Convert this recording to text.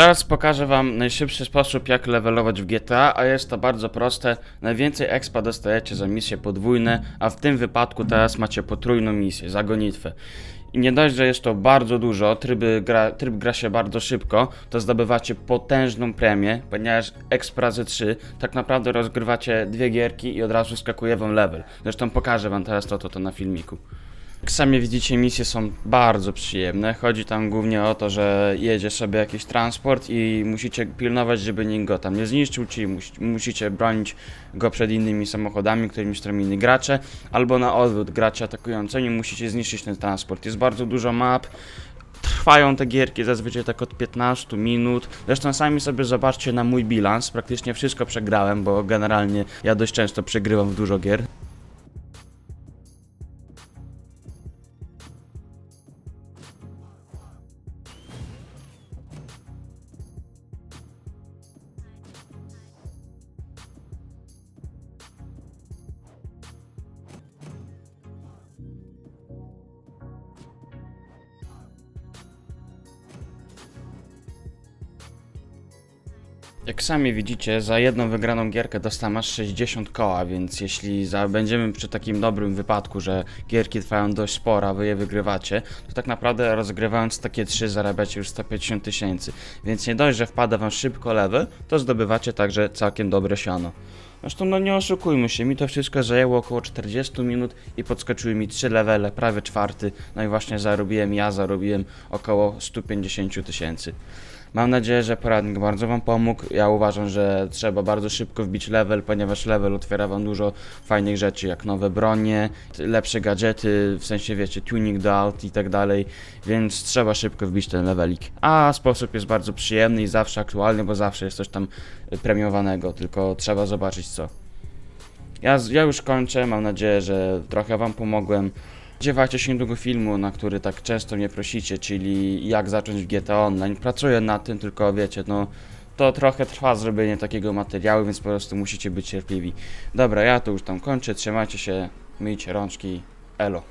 Teraz pokażę wam najszybszy sposób jak levelować w GTA, a jest to bardzo proste. Najwięcej expa dostajecie za misje podwójne, a w tym wypadku teraz macie potrójną misję, za gonitwę. I nie dość, że jest to bardzo dużo, tryby gra, tryb gra się bardzo szybko, to zdobywacie potężną premię, ponieważ exp razy 3 tak naprawdę rozgrywacie dwie gierki i od razu skakuje wam level. Zresztą pokażę wam teraz to, to, to na filmiku. Jak sami widzicie, misje są bardzo przyjemne. Chodzi tam głównie o to, że jedzie sobie jakiś transport i musicie pilnować, żeby nikt go tam nie zniszczył, czyli mus musicie bronić go przed innymi samochodami, którymi stron inni gracze, albo na odwrót, gracze atakującymi musicie zniszczyć ten transport. Jest bardzo dużo map, Trwają te gierki zazwyczaj tak od 15 minut. Zresztą sami sobie zobaczcie na mój bilans. Praktycznie wszystko przegrałem, bo generalnie ja dość często przegrywam w dużo gier. Jak sami widzicie, za jedną wygraną gierkę dostałem aż 60 koła, więc jeśli za, będziemy przy takim dobrym wypadku, że gierki trwają dość sporo, a wy je wygrywacie, to tak naprawdę rozgrywając takie 3 zarabiacie już 150 tysięcy. Więc nie dość, że wpada wam szybko level, to zdobywacie także całkiem dobre siano. Zresztą no nie oszukujmy się, mi to wszystko zajęło około 40 minut i podskoczyły mi 3 levele, prawie czwarty, no i właśnie zarobiłem, ja zarobiłem około 150 tysięcy. Mam nadzieję, że poradnik bardzo Wam pomógł. Ja uważam, że trzeba bardzo szybko wbić level, ponieważ level otwiera Wam dużo fajnych rzeczy, jak nowe bronie, lepsze gadżety, w sensie wiecie, tuning do aut i tak dalej, więc trzeba szybko wbić ten levelik. A sposób jest bardzo przyjemny i zawsze aktualny, bo zawsze jest coś tam y, premiowanego, tylko trzeba zobaczyć co. Ja, ja już kończę, mam nadzieję, że trochę Wam pomogłem. Spodziewajcie się niedługo filmu, na który tak często mnie prosicie, czyli jak zacząć w GTA Online. Pracuję nad tym, tylko wiecie, no to trochę trwa zrobienie takiego materiału, więc po prostu musicie być cierpliwi. Dobra, ja tu już tam kończę, trzymajcie się, myjcie rączki, elo.